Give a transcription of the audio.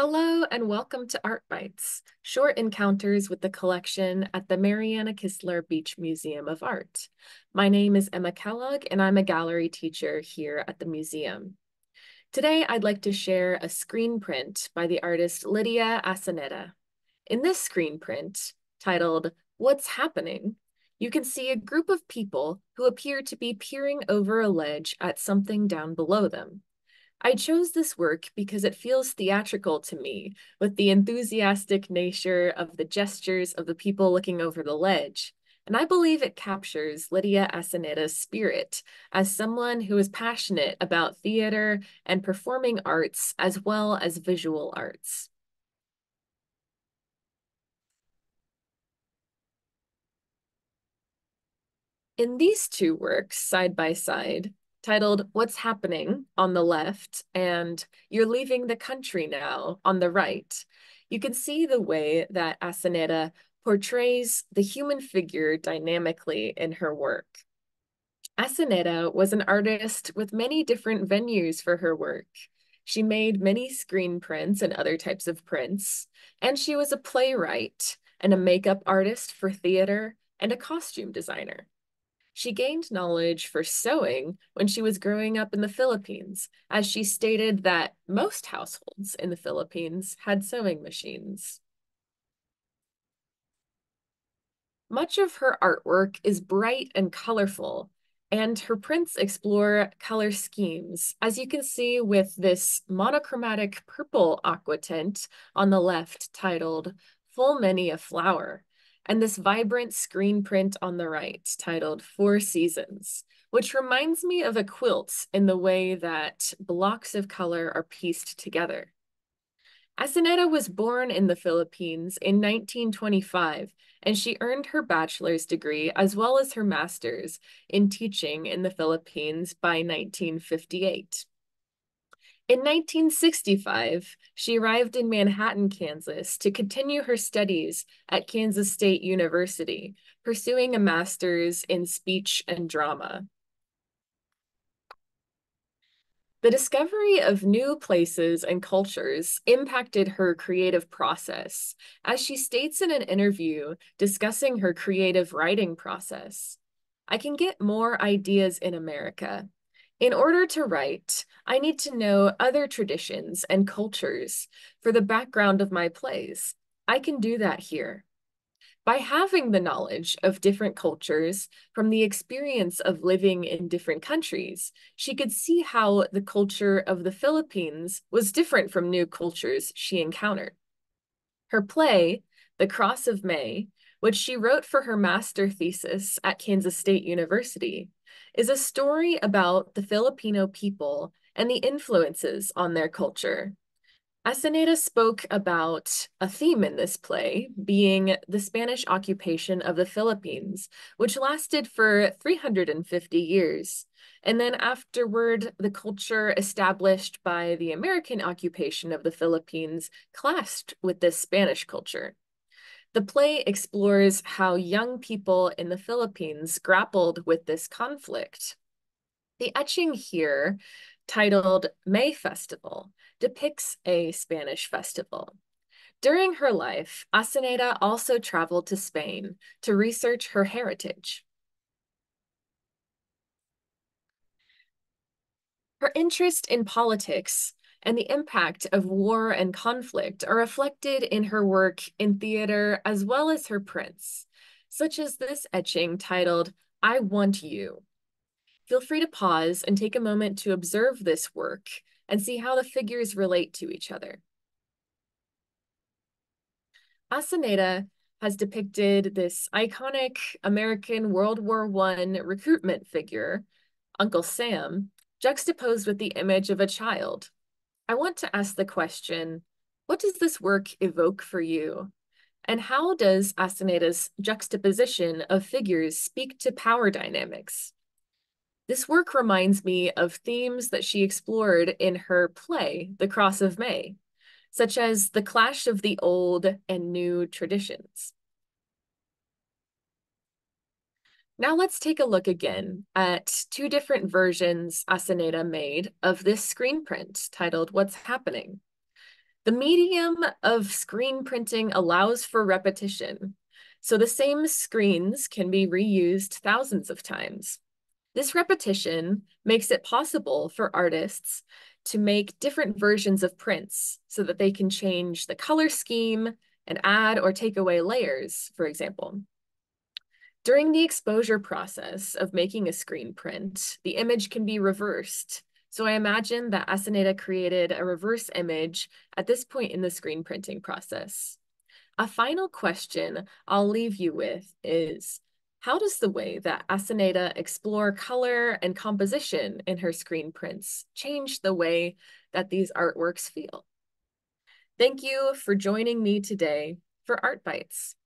Hello and welcome to Art Bytes, short encounters with the collection at the Marianna Kistler Beach Museum of Art. My name is Emma Kellogg and I'm a gallery teacher here at the museum. Today I'd like to share a screen print by the artist Lydia Aseneta. In this screen print, titled What's Happening, you can see a group of people who appear to be peering over a ledge at something down below them. I chose this work because it feels theatrical to me, with the enthusiastic nature of the gestures of the people looking over the ledge. And I believe it captures Lydia Aseneta's spirit as someone who is passionate about theater and performing arts as well as visual arts. In these two works, side by side, titled What's Happening on the left and You're Leaving the Country Now on the right, you can see the way that Aseneta portrays the human figure dynamically in her work. Aseneta was an artist with many different venues for her work. She made many screen prints and other types of prints, and she was a playwright and a makeup artist for theater and a costume designer. She gained knowledge for sewing when she was growing up in the Philippines, as she stated that most households in the Philippines had sewing machines. Much of her artwork is bright and colorful, and her prints explore color schemes, as you can see with this monochromatic purple aquatint on the left titled Full Many a Flower and this vibrant screen print on the right titled Four Seasons, which reminds me of a quilt in the way that blocks of color are pieced together. Aseneta was born in the Philippines in 1925, and she earned her bachelor's degree as well as her master's in teaching in the Philippines by 1958. In 1965, she arrived in Manhattan, Kansas to continue her studies at Kansas State University, pursuing a master's in speech and drama. The discovery of new places and cultures impacted her creative process, as she states in an interview discussing her creative writing process. I can get more ideas in America, in order to write, I need to know other traditions and cultures for the background of my plays. I can do that here. By having the knowledge of different cultures from the experience of living in different countries, she could see how the culture of the Philippines was different from new cultures she encountered. Her play, The Cross of May, which she wrote for her master thesis at Kansas State University, is a story about the Filipino people and the influences on their culture. Aseneta spoke about a theme in this play being the Spanish occupation of the Philippines, which lasted for 350 years. And then afterward, the culture established by the American occupation of the Philippines clashed with this Spanish culture. The play explores how young people in the Philippines grappled with this conflict. The etching here, titled May Festival, depicts a Spanish festival. During her life, Aseneta also traveled to Spain to research her heritage. Her interest in politics and the impact of war and conflict are reflected in her work in theater as well as her prints, such as this etching titled, I Want You. Feel free to pause and take a moment to observe this work and see how the figures relate to each other. Aseneta has depicted this iconic American World War I recruitment figure, Uncle Sam, juxtaposed with the image of a child, I want to ask the question, what does this work evoke for you? And how does Aseneta's juxtaposition of figures speak to power dynamics? This work reminds me of themes that she explored in her play, The Cross of May, such as the clash of the old and new traditions. Now let's take a look again at two different versions Aseneta made of this screen print titled What's Happening. The medium of screen printing allows for repetition, so the same screens can be reused thousands of times. This repetition makes it possible for artists to make different versions of prints so that they can change the color scheme and add or take away layers, for example. During the exposure process of making a screen print, the image can be reversed. So I imagine that Aseneta created a reverse image at this point in the screen printing process. A final question I'll leave you with is, how does the way that Aseneta explore color and composition in her screen prints change the way that these artworks feel? Thank you for joining me today for Art Bytes.